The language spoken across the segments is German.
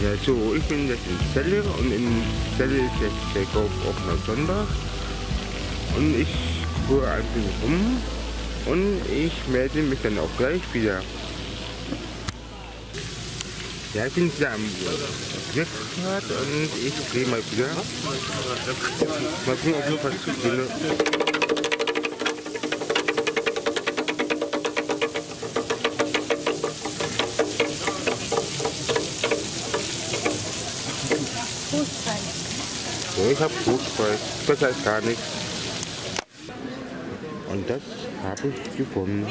Ja, so, ich bin jetzt in Celle und in Celle ist jetzt der Golf offener Sonntag. Und ich gucke ein bisschen rum und ich melde mich dann auch gleich wieder. Ja, ich bin jetzt am Glücksrad und ich gehe mal wieder. Mal gucken, ob noch was zu finde. Ich habe Fußball. Besser als gar nichts. Und das habe ich gefunden.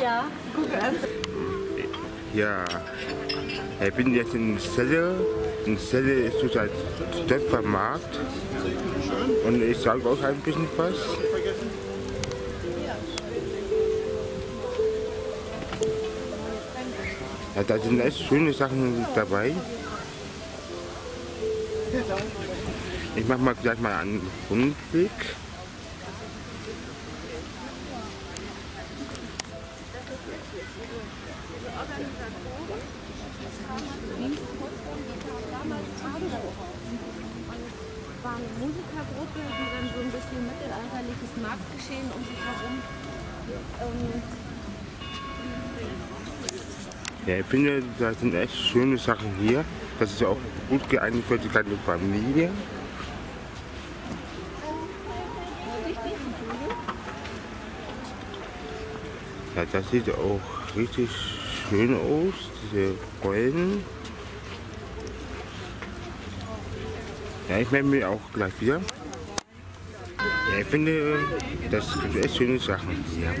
Ja, guck an. Ja, ich bin jetzt in Celle. In Celle ist so ein Töpfermarkt. Und ich sage euch ein bisschen was. Ja, da sind echt schöne Sachen dabei. Ich mache mal gleich mal einen Rundweg. war eine Musikergruppe, die dann so ein bisschen mittelalterliches Marktgeschehen um sich herum. Ja, ich finde, da sind echt schöne Sachen hier. Das ist ja auch gut geeignet für die kleine Familie. Ja, das sieht auch richtig schön aus, diese Rollen. Ja, ich melde mich auch gleich wieder. Ja, ich finde, das gibt echt schöne Sachen hier.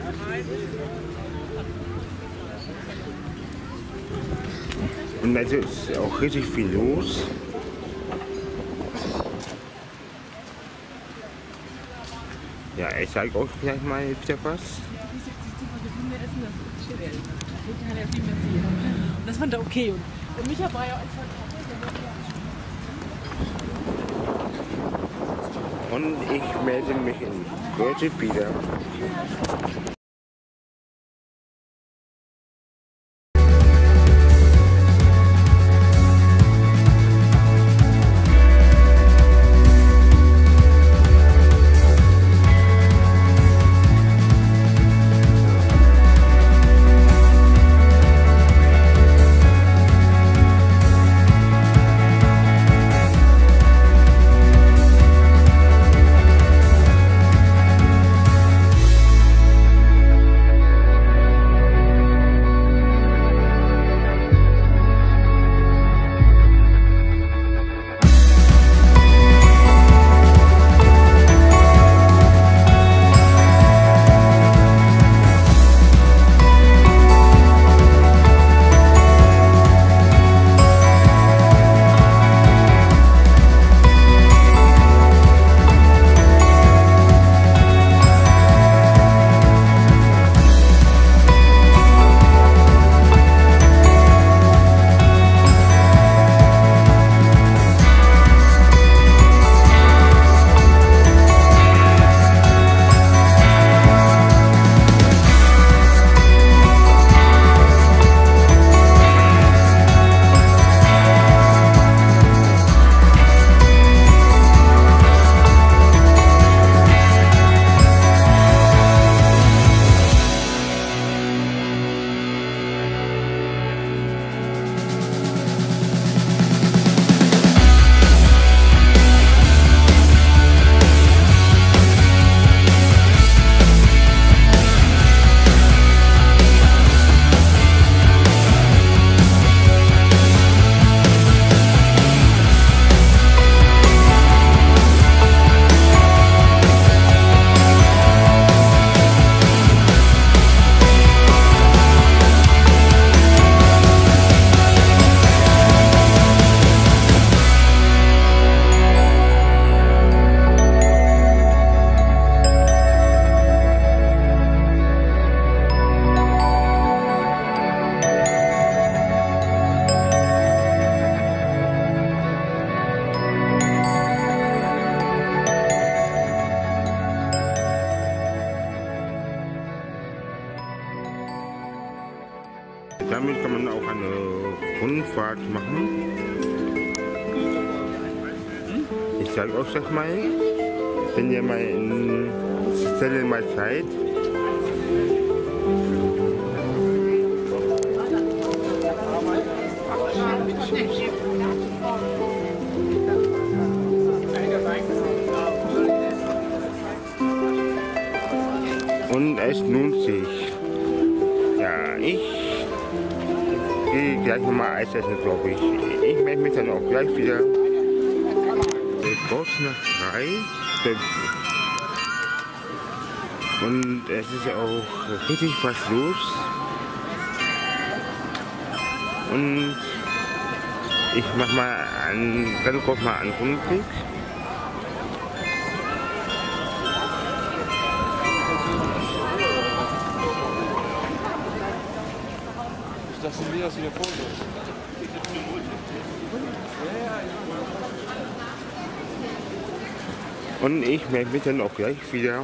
Und also ist auch richtig viel los. Ja, ich zeige euch gleich mal wieder was. Und das fand er okay. Und, Micha war ja einfach. Und ich melde mich in Kürze wieder. Damit kann man auch eine Rundfahrt machen. Ich zeige euch das mal. Wenn ihr mal in Stelle mal Zeit. Und es lohnt sich. Ja, ich gehe gleich nochmal Eis essen, glaube ich. Ich melde mich dann auch gleich wieder. Kurz nach drei. Und es ist auch richtig was los. Und ich mach mal an, ganz kurz mal einen Rundblick. Das sind hier vor uns. Und ich melde mich dann auch gleich wieder